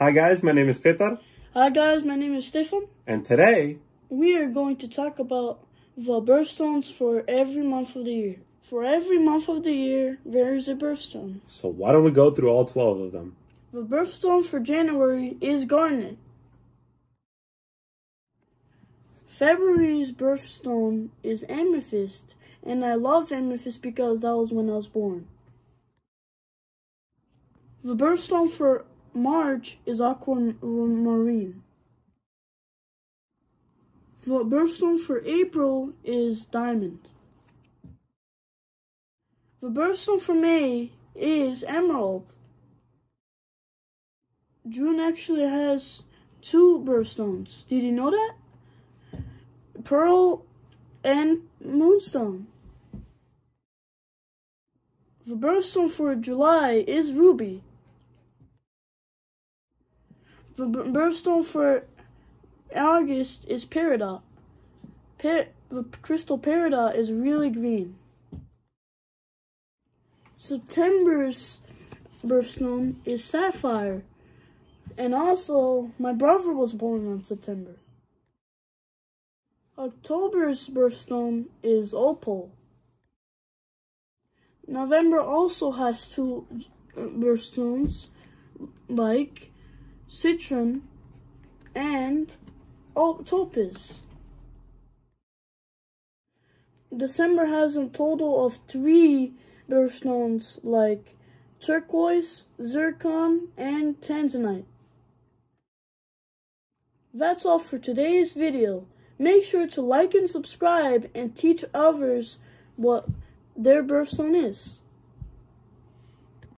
Hi guys, my name is Petar, Hi guys, my name is Stefan. and today We are going to talk about the birthstones for every month of the year. For every month of the year, there is a birthstone. So why don't we go through all 12 of them? The birthstone for January is garnet. February's birthstone is amethyst, and I love amethyst because that was when I was born. The birthstone for March is aquamarine. The birthstone for April is diamond. The birthstone for May is emerald. June actually has two birthstones. Did you know that? Pearl and Moonstone. The birthstone for July is Ruby. The birthstone for August is Peridot. Per- the crystal Peridot is really green. September's birthstone is Sapphire. And also, my brother was born on September. October's birthstone is Opal. November also has two birthstones, like Citrine and Topaz. December has a total of three birthstones, like turquoise, zircon, and tanzanite. That's all for today's video. Make sure to like and subscribe and teach others what their birthstone is.